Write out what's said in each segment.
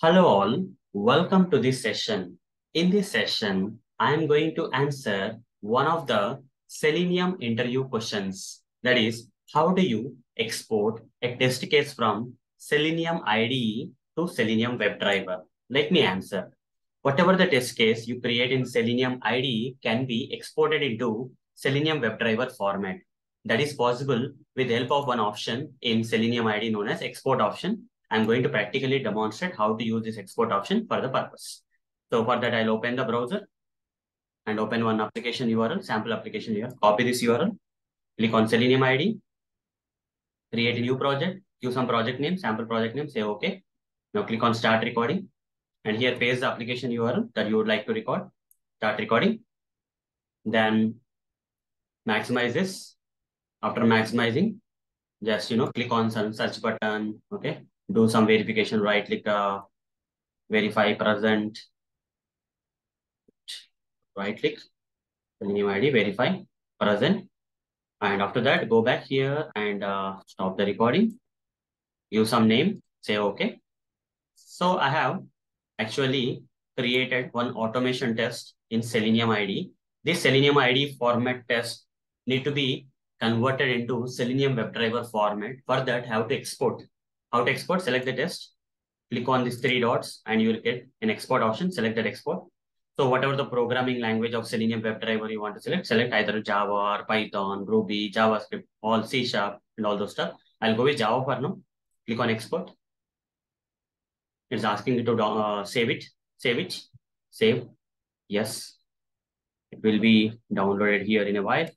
Hello all, welcome to this session. In this session, I am going to answer one of the Selenium interview questions. That is, how do you export a test case from Selenium IDE to Selenium WebDriver? Let me answer. Whatever the test case you create in Selenium IDE can be exported into Selenium WebDriver format. That is possible with the help of one option in Selenium IDE known as export option I'm going to practically demonstrate how to use this export option for the purpose. So for that, I'll open the browser and open one application URL, sample application here. Copy this URL, click on Selenium ID, create a new project, give some project name, sample project name, say OK. Now click on start recording and here paste the application URL that you would like to record. Start recording. Then maximize this. After maximizing, just, you know, click on some search button. Okay do some verification, right click, uh, verify present, right click, new ID, verify present. And after that, go back here and uh, stop the recording. Use some name, say okay. So I have actually created one automation test in Selenium ID. This Selenium ID format test need to be converted into Selenium WebDriver format. For that, have to export how to export, select the test, click on these three dots and you will get an export option, select that export. So whatever the programming language of Selenium WebDriver you want to select, select either Java or Python, Ruby, JavaScript, all C Sharp and all those stuff. I'll go with Java for now. Click on export. It's asking you to uh, save it, save it, save. Yes. It will be downloaded here in a while.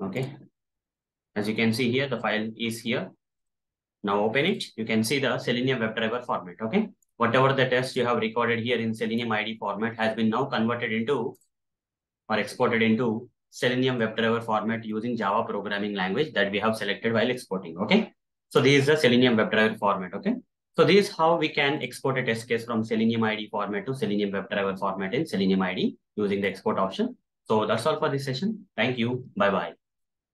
Okay. As you can see here, the file is here. Now open it. You can see the Selenium WebDriver format. Okay. Whatever the test you have recorded here in Selenium ID format has been now converted into or exported into Selenium WebDriver format using Java programming language that we have selected while exporting. Okay. So this is the Selenium WebDriver format. Okay. So this is how we can export a test case from Selenium ID format to Selenium WebDriver format in Selenium ID using the export option. So that's all for this session. Thank you. Bye-bye.